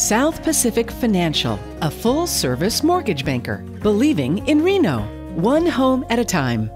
South Pacific Financial, a full service mortgage banker, believing in Reno, one home at a time.